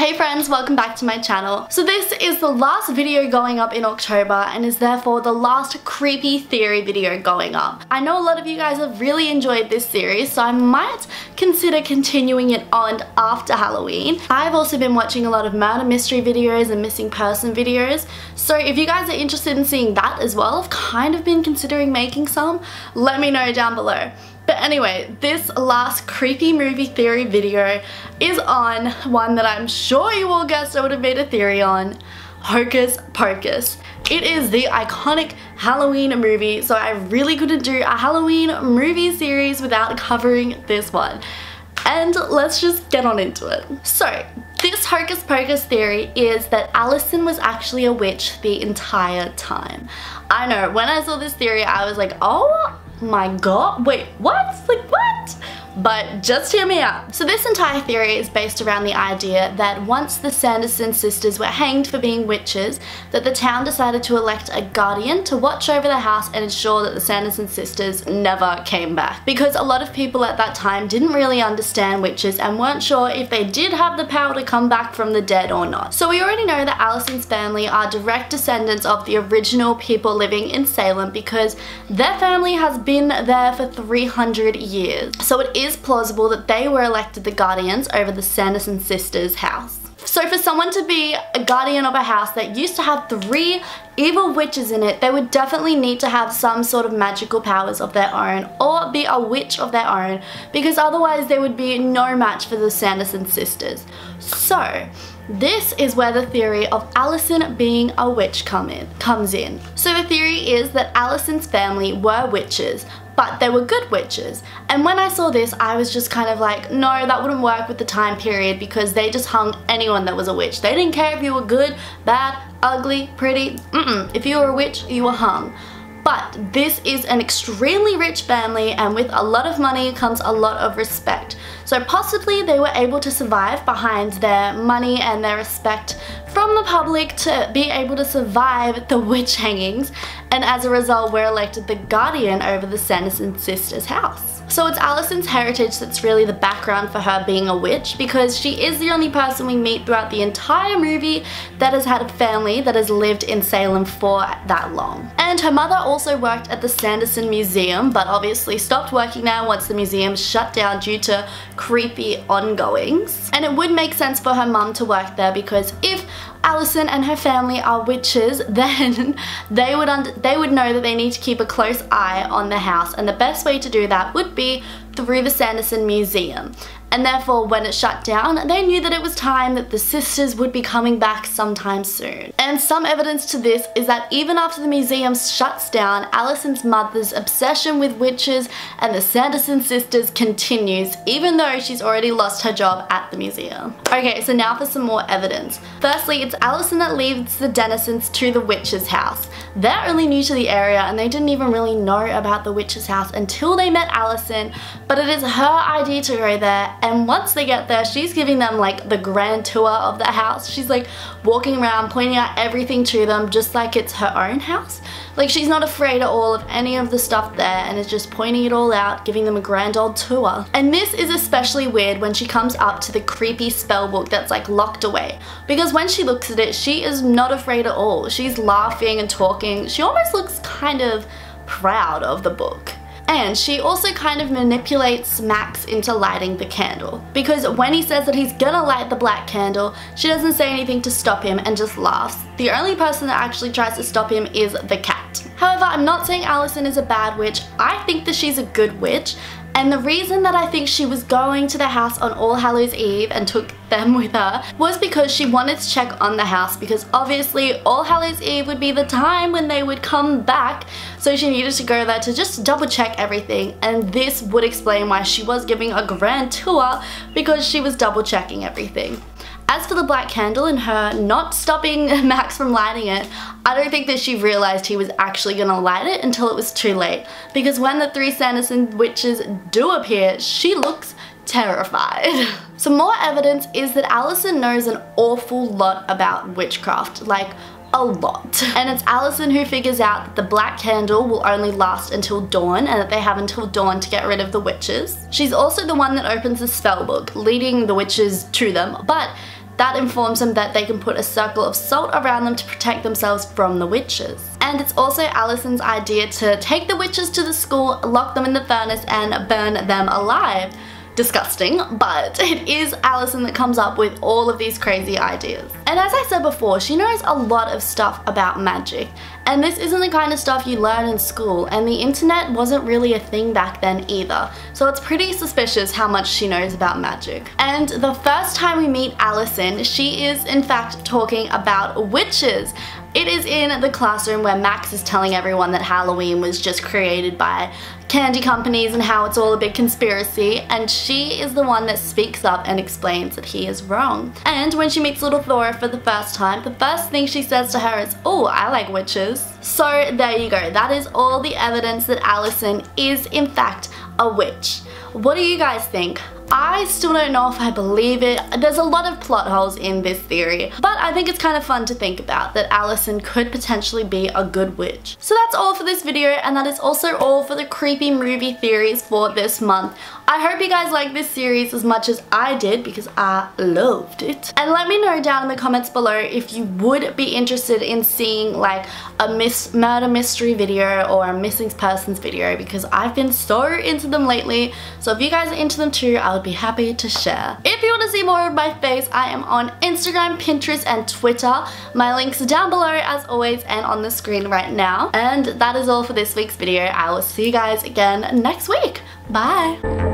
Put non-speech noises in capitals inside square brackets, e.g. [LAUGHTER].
Hey friends, welcome back to my channel. So this is the last video going up in October and is therefore the last creepy theory video going up. I know a lot of you guys have really enjoyed this series so I might consider continuing it on after Halloween. I've also been watching a lot of murder mystery videos and missing person videos so if you guys are interested in seeing that as well, I've kind of been considering making some, let me know down below. But anyway, this last creepy movie theory video is on one that I'm sure you all guessed I would have made a theory on, Hocus Pocus. It is the iconic Halloween movie, so I really couldn't do a Halloween movie series without covering this one. And let's just get on into it. So, this Hocus Pocus theory is that Allison was actually a witch the entire time. I know, when I saw this theory, I was like, oh my god, wait, what? Like, what? But just hear me out. So this entire theory is based around the idea that once the Sanderson sisters were hanged for being witches, that the town decided to elect a guardian to watch over the house and ensure that the Sanderson sisters never came back. Because a lot of people at that time didn't really understand witches and weren't sure if they did have the power to come back from the dead or not. So we already know that Allison's family are direct descendants of the original people living in Salem because their family has been there for 300 years. So it is plausible that they were elected the guardians over the Sanderson sisters' house. So for someone to be a guardian of a house that used to have three evil witches in it, they would definitely need to have some sort of magical powers of their own or be a witch of their own because otherwise there would be no match for the Sanderson sisters. So this is where the theory of Allison being a witch come in, comes in. So the theory is that Allison's family were witches, but they were good witches. And when I saw this, I was just kind of like, no, that wouldn't work with the time period because they just hung anyone that was a witch. They didn't care if you were good, bad, ugly, pretty, mm -mm. If you were a witch, you were hung. But this is an extremely rich family and with a lot of money comes a lot of respect. So possibly they were able to survive behind their money and their respect from the public to be able to survive the witch hangings and as a result we're elected the guardian over the Sanderson sisters house. So it's Allison's heritage that's really the background for her being a witch because she is the only person we meet throughout the entire movie that has had a family that has lived in Salem for that long. And her mother also worked at the Sanderson Museum but obviously stopped working there once the museum shut down due to creepy ongoings. And it would make sense for her mum to work there because if Allison and her family are witches, [LAUGHS] then they would they would know that they need to keep a close eye on the house. And the best way to do that would be through the Sanderson Museum and therefore when it shut down, they knew that it was time that the sisters would be coming back sometime soon. And some evidence to this is that even after the museum shuts down, Allison's mother's obsession with witches and the Sanderson sisters continues, even though she's already lost her job at the museum. Okay, so now for some more evidence. Firstly, it's Allison that leads the Dennisons to the witch's house. They're only new to the area and they didn't even really know about the witch's house until they met Allison, but it is her idea to go there and once they get there she's giving them like the grand tour of the house. She's like walking around pointing out everything to them just like it's her own house. Like she's not afraid at all of any of the stuff there and is just pointing it all out giving them a grand old tour. And this is especially weird when she comes up to the creepy spell book that's like locked away. Because when she looks at it she is not afraid at all. She's laughing and talking. She almost looks kind of proud of the book and she also kind of manipulates Max into lighting the candle. Because when he says that he's gonna light the black candle, she doesn't say anything to stop him and just laughs. The only person that actually tries to stop him is the cat. However, I'm not saying Allison is a bad witch. I think that she's a good witch and the reason that I think she was going to the house on All Hallows Eve and took them [LAUGHS] with her was because she wanted to check on the house because obviously All Hallows Eve would be the time when they would come back so she needed to go there to just double check everything and this would explain why she was giving a grand tour because she was double checking everything. As for the black candle and her not stopping [LAUGHS] Max from lighting it, I don't think that she realized he was actually gonna light it until it was too late. Because when the three Sanderson witches do appear, she looks terrified. [LAUGHS] Some more evidence is that Allison knows an awful lot about witchcraft, like a lot. [LAUGHS] And it's Allison who figures out that the black candle will only last until dawn and that they have until dawn to get rid of the witches. She's also the one that opens the spell book, leading the witches to them, but that informs them that they can put a circle of salt around them to protect themselves from the witches. And it's also Allison's idea to take the witches to the school, lock them in the furnace and burn them alive disgusting, but [LAUGHS] it is Allison that comes up with all of these crazy ideas. And as I said before, she knows a lot of stuff about magic. And this isn't the kind of stuff you learn in school, and the internet wasn't really a thing back then either. So it's pretty suspicious how much she knows about magic. And the first time we meet Allison, she is in fact talking about witches. It is in the classroom where Max is telling everyone that Halloween was just created by candy companies and how it's all a big conspiracy and she is the one that speaks up and explains that he is wrong. And when she meets little Thora for the first time, the first thing she says to her is, oh, I like witches. So there you go, that is all the evidence that Allison is in fact a witch. What do you guys think? I still don't know if I believe it. There's a lot of plot holes in this theory, but I think it's kind of fun to think about that Allison could potentially be a good witch. So that's all for this video and that is also all for the creepy movie theories for this month. I hope you guys like this series as much as I did because I loved it. And let me know down in the comments below if you would be interested in seeing like a miss murder mystery video or a missing persons video because I've been so into them lately. So if you guys are into them too, I would be happy to share. If you want to see more of my face, I am on Instagram, Pinterest, and Twitter. My links are down below as always and on the screen right now. And that is all for this week's video. I will see you guys again next week. Bye!